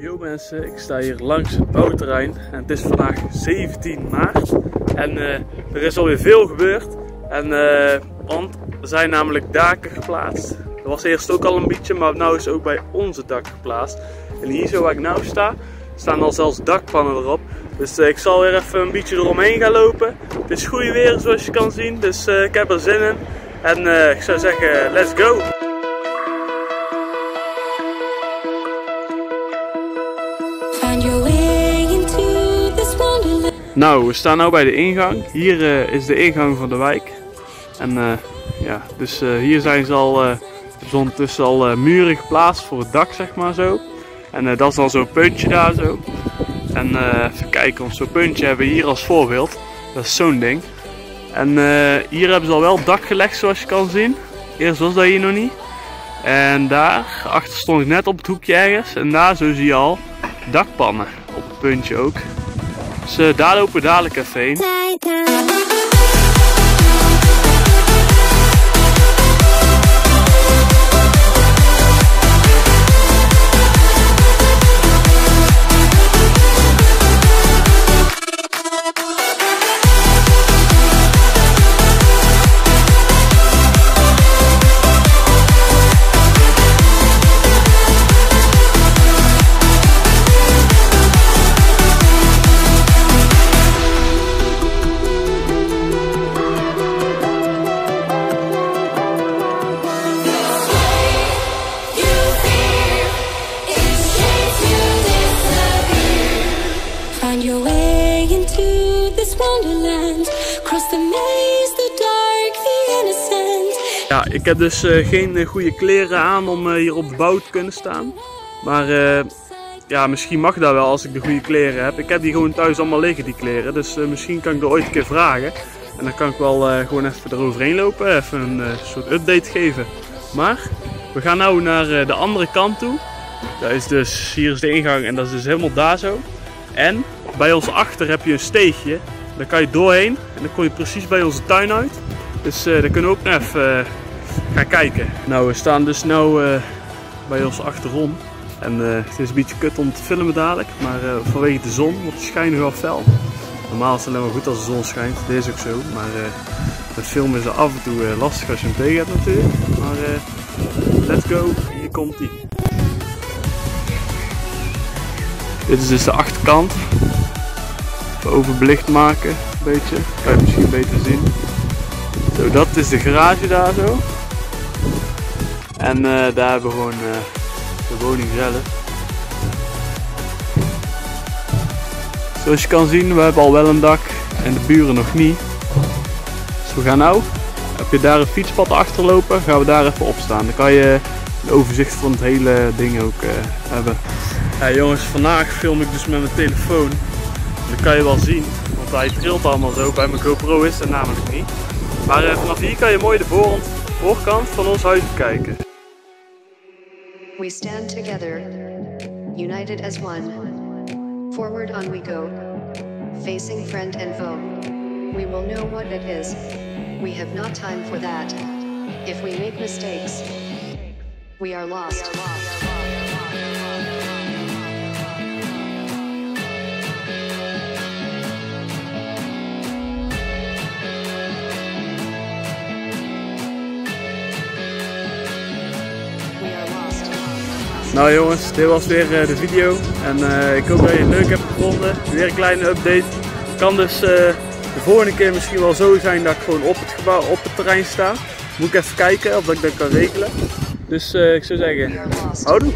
Yo mensen, ik sta hier langs het bouwterrein en het is vandaag 17 maart en uh, er is alweer veel gebeurd en uh, want er zijn namelijk daken geplaatst. Er was eerst ook al een beetje, maar nu is ook bij onze dak geplaatst. En hier zo waar ik nou sta, staan al zelfs dakpannen erop. Dus uh, ik zal weer even een beetje eromheen gaan lopen. Het is goede weer zoals je kan zien, dus ik heb er zin in. En ik zou zeggen, let's go! Nou, we staan nu bij de ingang. Hier uh, is de ingang van de wijk. En uh, ja, dus uh, hier zijn ze al, uh, ondertussen al muren geplaatst voor het dak, zeg maar zo. En dat is dan zo'n puntje daar zo. En even kijken, zo'n puntje hebben we hier als voorbeeld. Dat is zo'n ding. En hier hebben ze al wel dak gelegd, zoals je kan zien. Eerst was dat hier nog niet. En daar, achter stond ik net op het hoekje ergens. En daar, zo zie je al, dakpannen op het puntje ook. Dus daar lopen we dadelijk even heen. Wonderland. Cross the maze, the dark, the. Ja, ik heb dus uh, geen uh, goede kleren aan om uh, hier op de bouw te kunnen staan. Maar ja, misschien mag dat wel als ik de goede kleren heb. Ik heb die gewoon thuis allemaal liggen, die kleren. Dus misschien kan ik er ooit een keer vragen. En dan kan ik wel gewoon even eroverheen lopen, even een soort update geven. Maar we gaan nu naar de andere kant toe. Dat is dus, hier is de ingang en dat is dus helemaal daar zo. En bij ons achter heb je een steegje. Daar kan je doorheen en dan kom je precies bij onze tuin uit. Dus uh, daar kunnen we ook nog even uh, gaan kijken. Nou, we staan dus nu uh, bij ons achterom. En het is een beetje kut om te filmen dadelijk, maar vanwege de zon, want het schijnt wel fel. Normaal is het alleen maar goed als de zon schijnt, dit is ook zo. Maar met filmen is af en toe lastig als je hem tegen hebt natuurlijk. Maar let's go, hier komt hij. Dit is dus de achterkant. Overbelicht maken, een beetje. Kan je misschien beter zien. Zo, dat is de garage daar zo. En uh, daar hebben we gewoon uh, de woning zelf. Zoals je kan zien, we hebben al wel een dak en de buren nog niet. Dus we gaan nou, heb je daar een fietspad achter lopen, gaan we daar even op staan. Dan kan je een overzicht van het hele ding ook uh, hebben. Ja jongens, vandaag film ik dus met mijn telefoon. Dat kan je wel zien, want hij trilt allemaal zo. Bij mijn GoPro is dat namelijk niet. Maar uh, vanaf hier kan je mooi de voor voorkant van ons huis bekijken. We stand together, united as one. Forward on we go, facing friend and foe. We will know what it is. We have not time for that. If we make mistakes, we are lost. We are lost. Nou jongens, dit was weer uh, de video en uh, ik hoop dat je het leuk hebt gevonden. Weer een kleine update. Het kan dus uh, de volgende keer misschien wel zo zijn dat ik gewoon op het gebouw, op het terrein sta. Moet ik even kijken of ik dat kan regelen. Dus ik zou zeggen, houdoe!